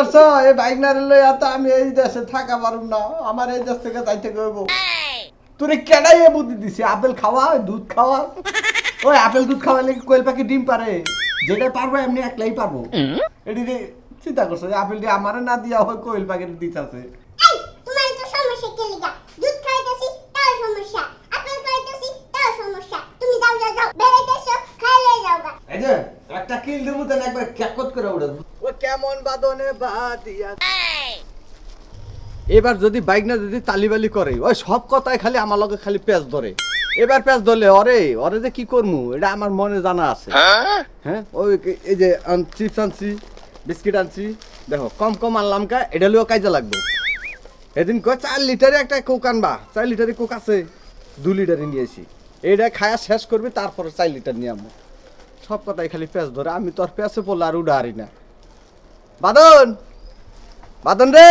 করছ? এই বাইক না লইয়া তো আমি এই দেশে থাকা পারুম না। আমার এই দেশ থেকে যাইতে কইব। তোরে কেডাই এ বুদ্ধি দিছে? আপেল খাওয়া দুধ খাওয়া? ওই আপেল দুধ খাওয়াইলে কি কোয়েল পাখি ডিম পারে। যেটা পারব এমনি একলাই পারব। এটি রে চিন্তা করছ যে আপেলটি আমারে না দিয়া হয় কোয়েল পাখির দিতাছে এই তোমার তো সমস্যা কি লিগা? দুধ খাইতেছি তাও সমস্যা। আপেল খাইতেছি তাও সমস্যা। তুমি যাও যাও যাও। বেড়াইতেছো খাইলে যাও এই যে একটা কিলদের মধ্যে না একবার ক্যাকত করে উড়ে ও কেমন বাদনে বাদিয়া। এবার যদি বাইক না যদি তালিবালি করে ওই সব কথায় খালি আমার লগে খালি পেঁচ ধরে। এবার পেঁচ ধরলে অরে অরে যে কি করমু? এটা আমার মনে জানা আছে। হ্যাঁ? ওই এই যে চিপস আনছি বিস্কিট আনছি দেখো কম কম আনলাম কা এটা লিও কাজে লাগবে। এদিন কয় চার লিটারে একটা কোক আনবা। চার লিটারে কোক আছে দু লিটারে নিয়েছি এটা খায়া শেষ করবি তারপরে চার লিটার নিয়ে আমো সব কথাই খালি পেঁচ ধরে। আমি তো আর পেঁচে পড়লে আর উড়া হারি না। বাদন! বাদন রে!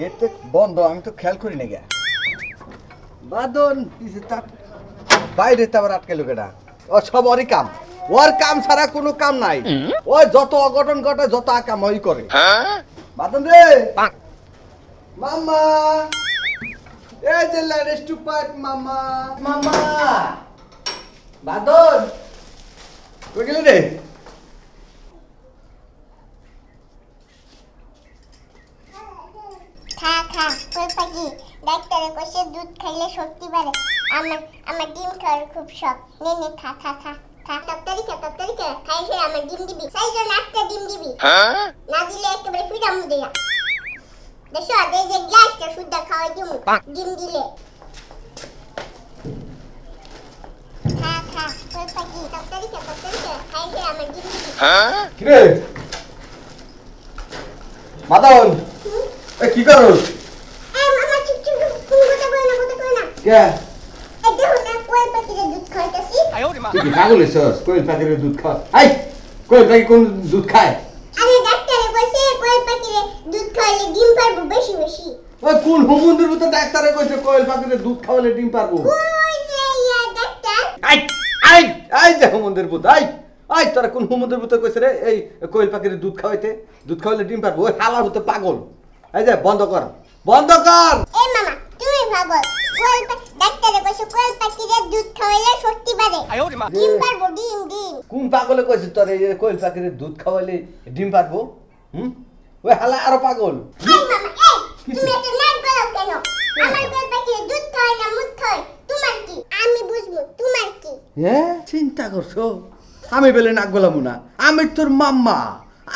গেট বন্ধ আমি তো খেয়াল করি না গিয়া বাদন বাইরে তো আবার আটকে লোকেরা। ও সব ওরই কাম। ওর কাম ছাড়া কোনো কাম নাই। ও যত অঘটন ঘটে যত আকাম ওই করে। বাদন রে! মামা! এই যে লেডিস টু পাইট মামা। মামা! বাদন কই গেলি রে। খা খা কই পাখি। ডাক্তারে কইছে দুধ খাইলে শক্তি বাড়ে। আমার আমার ডিম খাওয়ার খুব শখ। নে নে খা খা খা খা তরকারি খা তরকারি খা খাই সে আমার ডিম দিবি। একটা ডিম দিবি। না দিলে একেবারে ফিরাম দিয়া। দেখো এই যে গ্লাসটা শুদ্ধ খাওয়াই দিমু ডিম দিলে খা খা কই পাখি তরকারি খা তরকারি খা খাই সে আমার ডিম দিবি কিরে মাদন এ কি করস এই মামা চুপ চুপ তুমি কথা কই না কথা কই না কে এই দেখো না কই পাখিরে দুধ খাইতেছি। তুই কি পাগল হইছস? কোয়েল পাখির দুধ খাস। আই কোয়েল পাখি কোন দুধ খায়? আরে ডাক্তারে কইছে কোয়েল পাখিরে দুধ খাইলে ডিম পারব বেশি বেশি। ওই কোন হুমুন্দির ভিতর ডাক্তারে কইছে কোয়েল পাখির দুধ খাওয়ালে ডিম পারব? ওই ইয়া ডাক্তার। আই আই আই যে হুমুন্দির ভূত আই। আই তোরা কোন হুমুন্দির ভিতর কইছে রে? এই কোয়েল পাখির দুধ খাওয়াইতে? দুধ খাওয়ালে ডিম পারব। ওই হালার হতে পাগল। এই যে বন্ধ কর। বন্ধ কর! এই মামা তুমি ভাবো কোয়েল ডাক্তারে কইছে কোয়েল পাখিরে দুধ খাওয়াইলে শক্তি বাড়ে ডিম পারব ডিম ডিম। কোন পাগলে কইছে তোর এই কোয়েল পাখির দুধ খাওয়াইলে ডিম পারব? হুম? ওই হালা আরও পাগল। এই মামা এই কিসে? তুমি এত নাক গলাও কেন? আমার কোয়েল পাখিরে দুধ খাওয়াই না মুখ খাওয়াই। তোমার কি? আমি বুঝব তোমার কি? হ্যাঁ চিন্তা করছ? আমি বেলে নাক গলামু না। আমি তোর মাম্মা।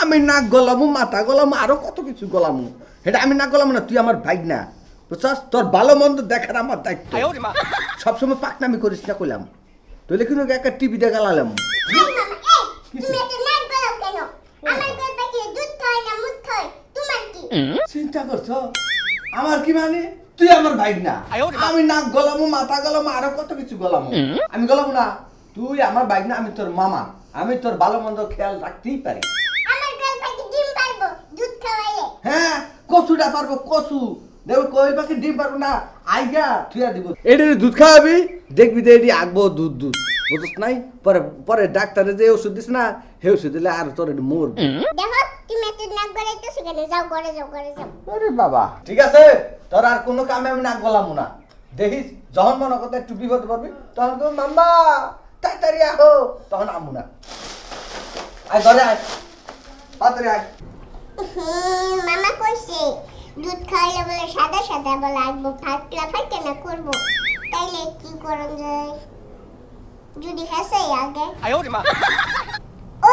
আমি নাক গলামু মাথা গলামু আরও কত কিছু গলামু। এটা আমি নাক গলামু না তুই আমার ভাই না। বুঝছস? তোর ভালো মন্দ দেখার আমার দায়িত্ব। সবসময় পাকনামি করিস না কইলাম। তুই কিন্তু একটা টিভি দেখালাম না চিন্তা করছ? আমার কি মানে? তুই আমার ভাই না। আমি নাক গলামু মাথা গলামু আরও কত কিছু গলামু। আমি গলামু না। তুই আমার বাইক না আমি তোর মামা। আমি তোর ভালো মন্দ খেয়াল রাখতেই পারি। আমার ডিম পারব দুধ খাওয়াইলে। হ্যাঁ কচুটা পারব কচু। দেখো কই পাখি ডিম পারব না আইগা থুয়া দিব। দুধ খাওয়াবি দেখবি যে এটি আগবো দুধ দুধ। বুঝছ নাই? পরে পরে ডাক্তারে যে ওষুধ দিস না হে ওষুধ দিলে আর তোর এটি মরবে। দেখো তুমি এত নাক গলাইতেছো কেন? যাও করে যাও করে যাও। আরে বাবা। ঠিক আছে? তোর আর কোনো কামে আমি নাক গলাম না। দেখিস যখন মনে কথা একটু বিপদ পারবি তখন তো মাম্মা। তাড়াতাড়ি আহো। তখন আমু না। আয় ঘরে আয়। তাড়াতাড়ি আয়। মামা কইছে দুধ খাওয়াইলে বলে সাদা সাদা বলে আসব ফাটলা ফাইতে না করব। তাইলে কি করন যায় যদি হেসে আগে। ও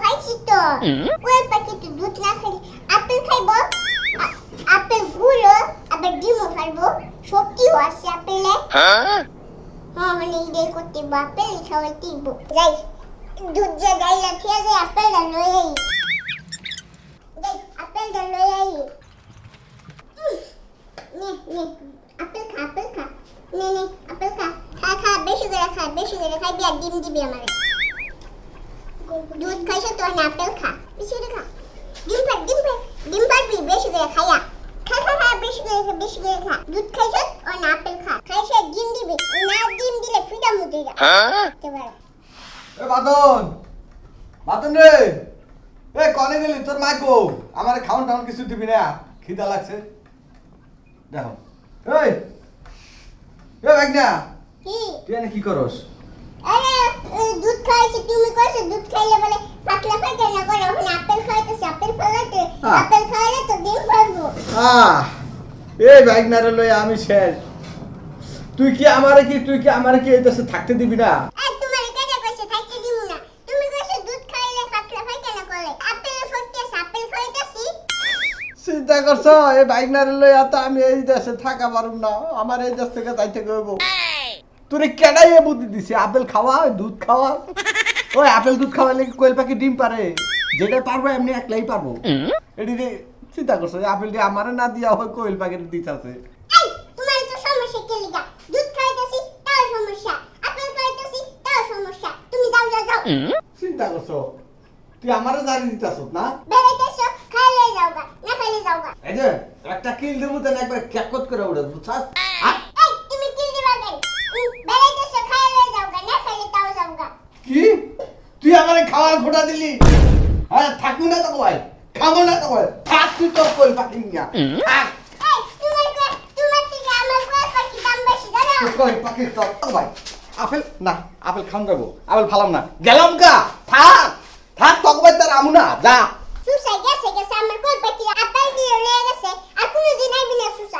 ফাইছি তো। ওই পাখি তো দুধ না খালি আপেল খাইবো? আপেলগুলো আবার ডিমও খাইবো শক্তিও আছে আপেলে। হ্যাঁ? মানে ইডে করতে বা আপেল খাওয়াইতে দিব যাই দুধ যে গাইলা খেয়ে যায় আপেলটা লই আই যাই আপেলটা লই আই উম, নে নে আপেল খা আপেল খা নে নে আপেল খা খা খা বেশি করে খা বেশি করে খাইবি আর ডিম দিবি আমারে দুধ খাইছো তো না আপেল খা বেশি করে খা ডিম পার ডিম পার ডিম পারবি বেশি করে খাইয়া খা খা খা বেশি করে খা বেশি করে খা দুধ ফিডা মুতে যা একেবারে এ বাদন বাদন রে। এ কনে গেলি? তোর মা কো আমার খাওন টাউন কিছু দিবি না? খিদা লাগছে। দেখো। এই এ ভাগনা কি? তুই এনে কি করস? আরে ওই দুধ খাইছি। তুমি কইছো দুধ খাইলে বলে পাতলা পায়খানা করে? ওখানে আপেল খাইতেছি আপেল ফলাইতে হ্যাঁ। আপেল খাইলে তো ডিম পারব আহ এই ভাগনারে লই আমি শেষ। তুই কি আমারে কি তুই কি আমারে কি এই দেশে থাকতে দিবি না? না। আপেল আপেল চিন্তা করছ? এই ভাগনারে লই এত আমি এই দেশে থাকা পারুম না। আমার এই দেশ থেকে যাইতে গইব তোরে কেডাই এ বুদ্ধি দিছে? আপেল খাওয়া দুধ খাওয়া? ওই আপেল দুধ খাওয়ালে কি কোয়েল পাখি ডিম পারে। যেটা পারব এমনি একলাই পারব। এটি চিন্তা করছ? যে আপেলটি আমারে না দিয়া হয় কোয়েল পাখির দিতাছে এই তোমার তো সমস্যা কি লিগা দুধ খাইতেছি তাও সমস্যা আপেল খাইতেছি তাও সমস্যা তুমি যাও যাও যাও চিন্তা করছ? তুই আমারে জানি দিতাছ না? বেড়াইতেছো খাইলে যাওগা না খাইলে যাওগা। এই যে একটা কিল দেবো একবার ক্যাকত করে উড়ে বুঝছাস? এই তুমি কি দিবা কেন? বেড়াইতেছো খাইলে যাওগা না খাইলে তাও যাওগা। কি? তুই আমারে খাওয়ার ফোটা দিলি? আরে থাকবি না তো কয় খাব না তো কয় থাক তুই থাক। তোমার তোমার থেকে আমার দাম বেশি জানো? তুই কোয়েল পাখি ভাই আপেল? না, আপেল খাম যাব আপেল ফালাম না। গেলাম কা? থাক থাক তকবাই তার আমু না, যা। সুসা গেছে গেছে, আমার কল পাতি আপেল দিয়ে লয়ে গেছে, আর কোনোদিন আইবি না সুসা